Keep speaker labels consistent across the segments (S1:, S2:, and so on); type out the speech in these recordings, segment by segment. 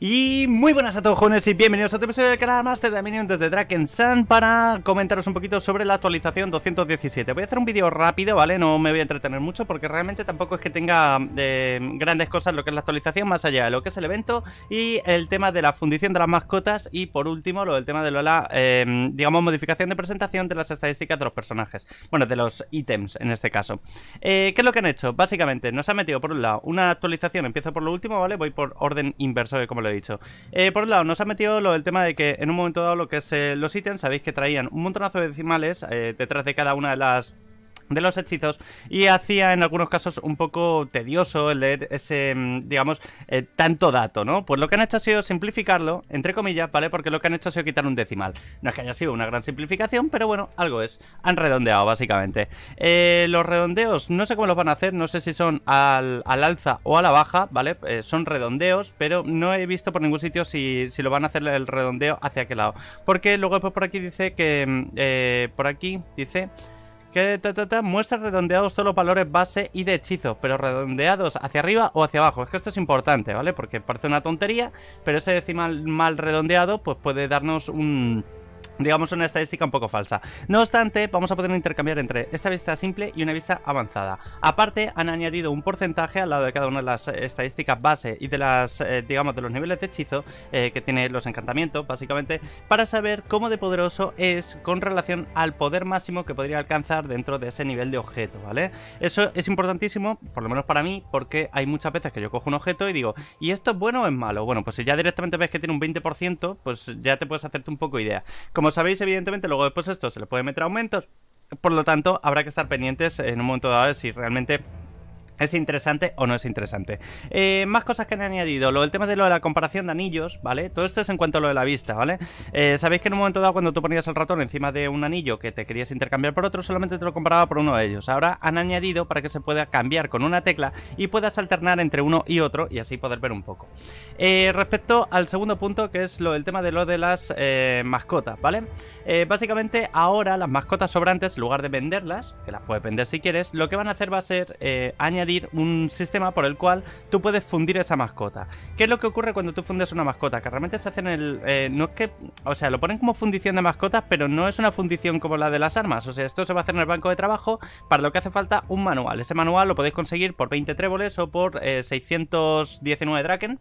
S1: Y muy buenas a todos jóvenes y bienvenidos a otro episodio del canal Master de Minion desde Draken Sun para comentaros un poquito sobre la actualización 217. Voy a hacer un vídeo rápido, ¿vale? No me voy a entretener mucho porque realmente tampoco es que tenga eh, grandes cosas lo que es la actualización, más allá de lo que es el evento y el tema de la fundición de las mascotas y por último lo del tema de la, eh, digamos, modificación de presentación de las estadísticas de los personajes. Bueno, de los ítems en este caso. Eh, ¿Qué es lo que han hecho? Básicamente nos han metido por un lado una actualización, empiezo por lo último, ¿vale? Voy por orden inverso de como lo he dicho. Eh, por un lado, nos ha metido lo del tema de que en un momento dado lo que es eh, los ítems, sabéis que traían un montonazo de decimales eh, detrás de cada una de las de los hechizos y hacía en algunos casos un poco tedioso leer ese, mm, digamos, eh, tanto dato, ¿no? Pues lo que han hecho ha sido simplificarlo, entre comillas, ¿vale? Porque lo que han hecho ha sido quitar un decimal. No es que haya sido una gran simplificación, pero bueno, algo es. Han redondeado, básicamente. Eh, los redondeos, no sé cómo los van a hacer, no sé si son al, alza o a la baja, ¿vale? Eh, son redondeos, pero no he visto por ningún sitio si, si, lo van a hacer el redondeo hacia qué lado. Porque luego después por aquí dice que... Mm, por aquí dice que muestra redondeados todos los valores base y de hechizo, pero redondeados hacia arriba o hacia abajo. Es que esto es importante, ¿vale? Porque parece una tontería, pero ese decimal mal redondeado pues puede darnos un digamos una estadística un poco falsa. No obstante, vamos a poder intercambiar entre esta vista simple y una vista avanzada. Aparte, han añadido un porcentaje al lado de cada una de las estadísticas base y de las, eh, digamos, de los niveles de hechizo eh, que tiene los encantamientos, básicamente, para saber cómo de poderoso es con relación al poder máximo que podría alcanzar dentro de ese nivel de objeto, ¿vale? Eso es importantísimo, por lo menos para mí, porque hay muchas veces que yo cojo un objeto y digo, ¿y esto es bueno o es malo? Bueno, pues si ya directamente ves que tiene un 20%, pues ya te puedes hacerte un poco idea. Como como sabéis, evidentemente, luego después esto se le puede meter aumentos. Por lo tanto, habrá que estar pendientes en un momento dado de si realmente ¿Es interesante o no es interesante? Eh, más cosas que han añadido. Lo del tema de lo de la comparación de anillos, ¿vale? Todo esto es en cuanto a lo de la vista, ¿vale? Eh, Sabéis que en un momento dado cuando tú ponías el ratón encima de un anillo que te querías intercambiar por otro, solamente te lo comparaba por uno de ellos. Ahora han añadido para que se pueda cambiar con una tecla y puedas alternar entre uno y otro y así poder ver un poco. Eh, respecto al segundo punto, que es lo del tema de lo de las mascotas, ¿vale? básicamente ahora las mascotas sobrantes, en lugar de venderlas, que las puedes vender si quieres, lo que van a hacer va a ser añadir un sistema por el cual tú puedes fundir esa mascota. ¿Qué es lo que ocurre cuando tú fundes una mascota? Que realmente se hacen el... Eh, no es que... O sea, lo ponen como fundición de mascotas, pero no es una fundición como la de las armas. O sea, esto se va a hacer en el banco de trabajo, para lo que hace falta un manual. Ese manual lo podéis conseguir por 20 tréboles o por 619 eh, draken.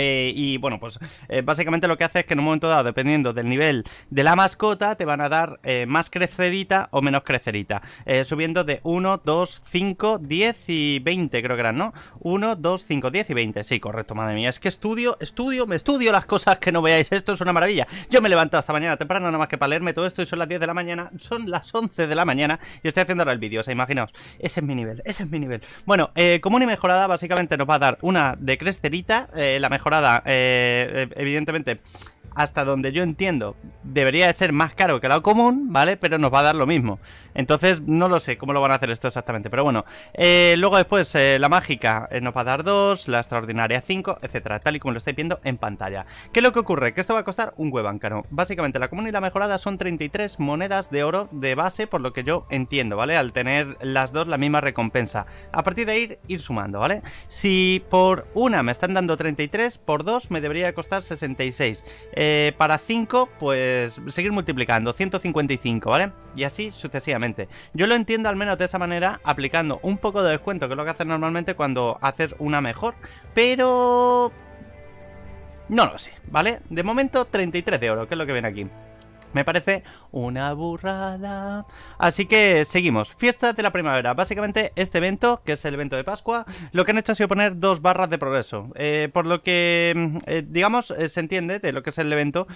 S1: Eh, y bueno, pues eh, básicamente lo que hace es que en un momento dado, dependiendo del nivel de la mascota, te van a dar eh, más crecerita o menos crecerita. subiendo de 1, 2, 5, 10 y 20, creo que eran, ¿no? 1, 2, 5, 10 y 20. Sí, correcto, madre mía. Es que estudio, estudio, me estudio las cosas que no veáis. Esto es una maravilla. Yo me levanto hasta mañana temprano, nada más que para leerme todo esto y son las 10 de la mañana. Son las 11 de la mañana y estoy haciendo ahora el vídeo. O sea, imaginaos. Ese es mi nivel, ese es mi nivel. Bueno, común y mejorada, básicamente nos va a dar una de crecerita, la mejor mejorada, eh, evidentemente, hasta donde yo entiendo, debería de ser más caro que la común, ¿vale? Pero nos va a dar lo mismo. Entonces, no lo sé cómo lo van a hacer esto exactamente. Pero bueno, eh, luego después, eh, la mágica eh, nos va a dar 2, la extraordinaria 5, etcétera, tal y como lo estáis viendo en pantalla. ¿Qué es lo que ocurre? Que esto va a costar un hueváncano. Básicamente, la común y la mejorada son 33 monedas de oro de base, por lo que yo entiendo, ¿vale? Al tener las dos la misma recompensa. A partir de ahí, ir sumando, ¿vale? Si por una me están dando 33, por dos me debería costar 66. Eh, para 5, pues seguir multiplicando, 155, ¿vale? Y así sucesivamente. Yo lo entiendo al menos de esa manera, aplicando un poco de descuento, que es lo que haces normalmente cuando haces una mejor, pero... No lo sé, ¿vale? De momento 33 de oro, que es lo que viene aquí. Me parece una burrada. Así que seguimos. Fiesta de la primavera. Básicamente este evento, que es el evento de Pascua, lo que han hecho ha sido poner dos barras de progreso. Eh, por lo que, mm, eh, digamos, eh, se entiende de lo que es el evento.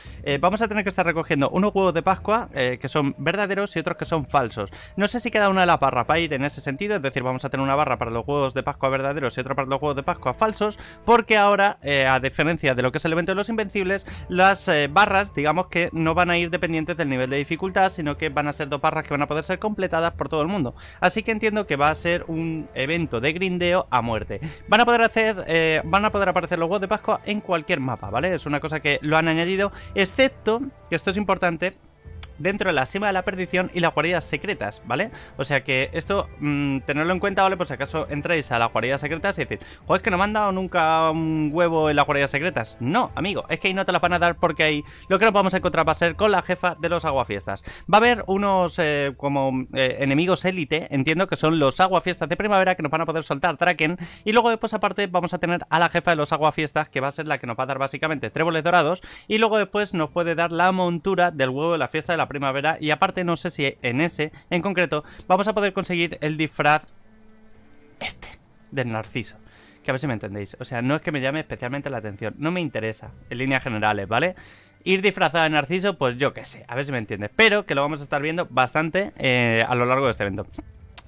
S1: vamos a tener que estar recogiendo unos huevos de Pascua que son verdaderos y otros que son falsos. No sé si cada una de las barras va a ir en ese sentido. Es decir, vamos a tener una barra para los huevos de Pascua verdaderos y otra para los huevos de Pascua falsos. Porque ahora, a diferencia de lo que es el evento de los invencibles, las barras, digamos que no van a ir de dependientes del nivel de dificultad, sino que van a ser dos barras que van a poder ser completadas por todo el mundo. Así que entiendo que va a ser un evento de grindeo a muerte. Van a poder hacer, eh, van a poder aparecer los huevos de Pascua en cualquier mapa, ¿vale? Es una cosa que lo han añadido, excepto, que esto es importante, dentro de la cima de la perdición y las guaridas secretas, ¿vale? O sea que esto, mmm, tenerlo en cuenta, ¿vale? Por si acaso entráis a las guaridas secretas y decir, joder, es que no me han dado nunca un huevo en las guaridas secretas. No, amigo, es que ahí no te las van a dar porque ahí lo que nos vamos a encontrar va a ser con la jefa de los aguafiestas. Va a haber unos eh, como eh, enemigos élite, entiendo que son los aguafiestas de primavera que nos van a poder soltar Draken y luego después aparte vamos a tener a la jefa de los aguafiestas que va a ser la que nos va a dar básicamente tréboles dorados y luego después nos puede dar la montura del huevo de la fiesta de la primavera y aparte no sé si en ese en concreto vamos a poder conseguir el disfraz este del narciso que a ver si me entendéis. O sea, no es que me llame especialmente la atención. No me interesa, en líneas generales, ¿vale? Ir disfrazado de Narciso, pues yo qué sé, a ver si me entiendes. Pero que lo vamos a estar viendo bastante eh, a lo largo de este evento.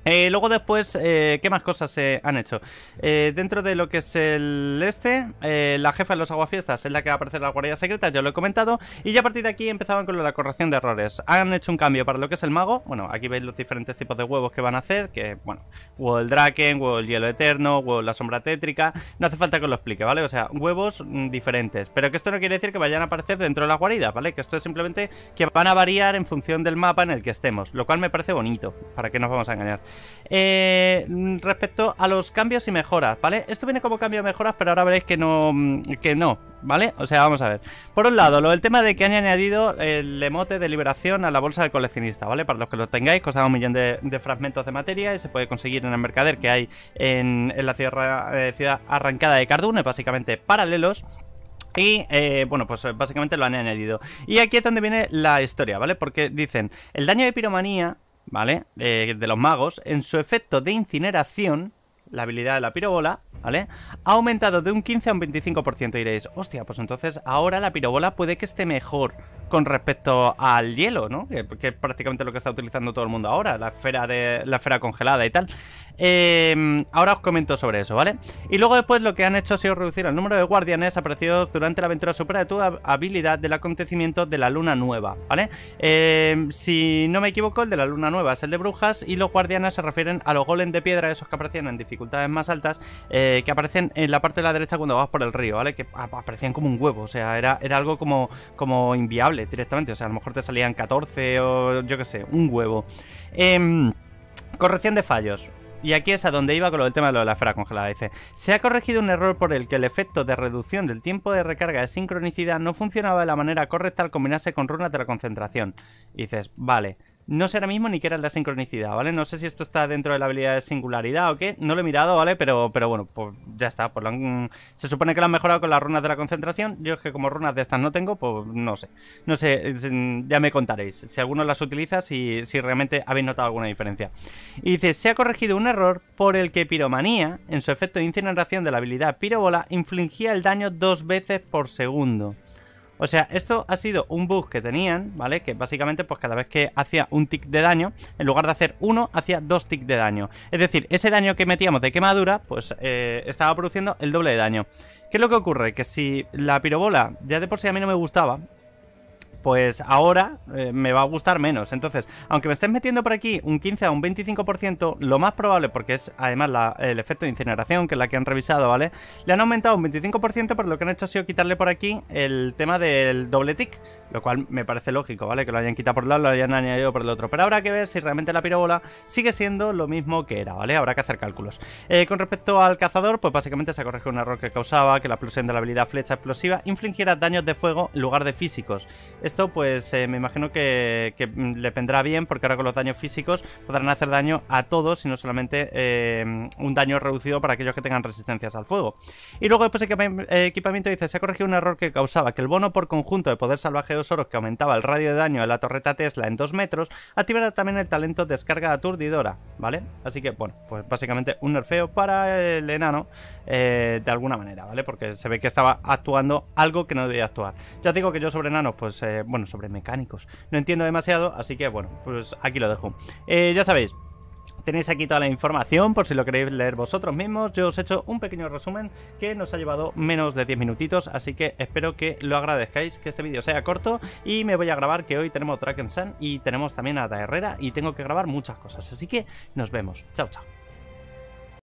S1: Eh, luego después, eh, ¿qué más cosas se han hecho? Eh, dentro de lo que es el este, la jefa de los aguafiestas es la que va a aparecer la guardia secreta, ya lo he comentado, y ya a partir de aquí empezaban con la corrección de errores. Han hecho un cambio para lo que es el mago, bueno, aquí veis los diferentes tipos de huevos que van a hacer, que, bueno, huevo del Draken, huevo del hielo eterno, huevo de la sombra tétrica, no hace falta que os lo explique, ¿vale? O sea, huevos mm, diferentes, pero que esto no quiere decir que vayan a aparecer dentro de la guarida, ¿vale? Que esto es simplemente que van a variar en función del mapa en el que estemos, lo cual me parece bonito, para que nos vamos a engañar. Eh, respecto a los cambios y mejoras, ¿vale? Esto viene como cambio y mejoras, pero ahora veréis que no, que no, ¿vale? O sea, vamos a ver. Por un lado, lo del tema de que han añadido el emote de liberación a la bolsa del coleccionista, ¿vale? Para los que lo tengáis, costará un millón de, de, fragmentos de materia y se puede conseguir en el mercader que hay en, la ciudad, eh, ciudad arrancada de Cardune, básicamente paralelos. Y eh, bueno, pues básicamente lo han añadido. Y aquí es donde viene la historia, ¿vale? Porque dicen, el daño de piromanía ¿vale? Eh, de los magos, en su efecto de incineración, la habilidad de la pirobola, ¿vale? Ha aumentado de un 15 a un 25%. Y diréis, hostia, pues entonces ahora la pirobola puede que esté mejor con respecto al hielo, ¿no? Que, que, es prácticamente lo que está utilizando todo el mundo ahora, la esfera de la esfera congelada y tal. Eh, ahora os comento sobre eso, ¿vale? Y luego después lo que han hecho ha sido reducir el número de guardianes aparecidos durante la aventura supera de tu habilidad del acontecimiento de la luna nueva, ¿vale? Eh, si no me equivoco, el de la luna nueva es el de brujas y los guardianes se refieren a los golems de piedra, esos que aparecían en dificultades más altas, eh, que aparecen en la parte de la derecha cuando vas por el río, ¿vale? Que aparecían como un huevo, o sea, era, era algo como, como inviable directamente, o sea, a lo mejor te salían 14 o yo qué sé, un huevo. Eh, corrección de fallos. Y aquí es a donde iba con lo del tema de lo de la esfera congelada. Dice, se ha corregido un error por el que el efecto de reducción del tiempo de recarga de sincronicidad no funcionaba de la manera correcta al combinarse con runas de la concentración. Dices, vale, no sé ahora mismo ni qué era la sincronicidad, ¿vale? No sé si esto está dentro de la habilidad de singularidad o qué. No lo he mirado, ¿vale? Pero, pero bueno, pues ya está. Pues han... se supone que lo han mejorado con las runas de la concentración. Yo es que como runas de estas no tengo, pues no sé. No sé, ya me contaréis. Si alguno las utiliza, si, si realmente habéis notado alguna diferencia. Y dice, se ha corregido un error por el que Piromanía, en su efecto de incineración de la habilidad Pirobola, infligía el daño dos veces por segundo. O sea, esto ha sido un bug que tenían, ¿vale? Que básicamente, pues cada vez que hacía un tick de daño, en lugar de hacer uno, hacía dos ticks de daño. Es decir, ese daño que metíamos de quemadura, pues eh, estaba produciendo el doble de daño. ¿Qué es lo que ocurre? Que si la pirobola ya de por sí a mí no me gustaba, pues ahora eh, me va a gustar menos. Entonces, aunque me estés metiendo por aquí un 15 a un 25%, lo más probable, porque es además el efecto de incineración, que es la que han revisado, ¿vale? Le han aumentado un 25%, pero lo que han hecho ha sido quitarle por aquí el tema del doble tick, lo cual me parece lógico, ¿vale? Que lo hayan quitado por un lado, lo hayan añadido por el otro. Pero habrá que ver si realmente la pirobola sigue siendo lo mismo que era, ¿vale? Habrá que hacer cálculos. Eh, con respecto al cazador, pues básicamente se corregido un error que causaba que la explosión de la habilidad flecha explosiva infligiera daños de fuego en lugar de físicos. Esto pues eh, me imagino que, que, le vendrá bien porque ahora con los daños físicos podrán hacer daño a todos y no solamente eh, un daño reducido para aquellos que tengan resistencias al fuego. Y luego después de equipamiento dice, se ha corregido un error que causaba que el bono por conjunto de poder salvaje que aumentaba el radio de daño de la torreta Tesla en 2 metros, activará también el talento descarga aturdidora, ¿vale? Así que bueno, pues básicamente un nerfeo para el enano eh, de alguna manera, ¿vale? Porque se ve que estaba actuando algo que no debía actuar. Ya digo que yo sobre enanos, pues eh, bueno, sobre mecánicos, no entiendo demasiado, así que bueno, pues aquí lo dejo. Eh, ya sabéis, tenéis aquí toda la información por si lo queréis leer vosotros mismos. Yo os he hecho un pequeño resumen que nos ha llevado menos de 10 minutitos, así que espero que lo agradezcáis, que este vídeo sea corto y me voy a grabar que hoy tenemos Draken Sun y tenemos también a Da Herrera y tengo que grabar muchas cosas, así que nos vemos. Chao, chao.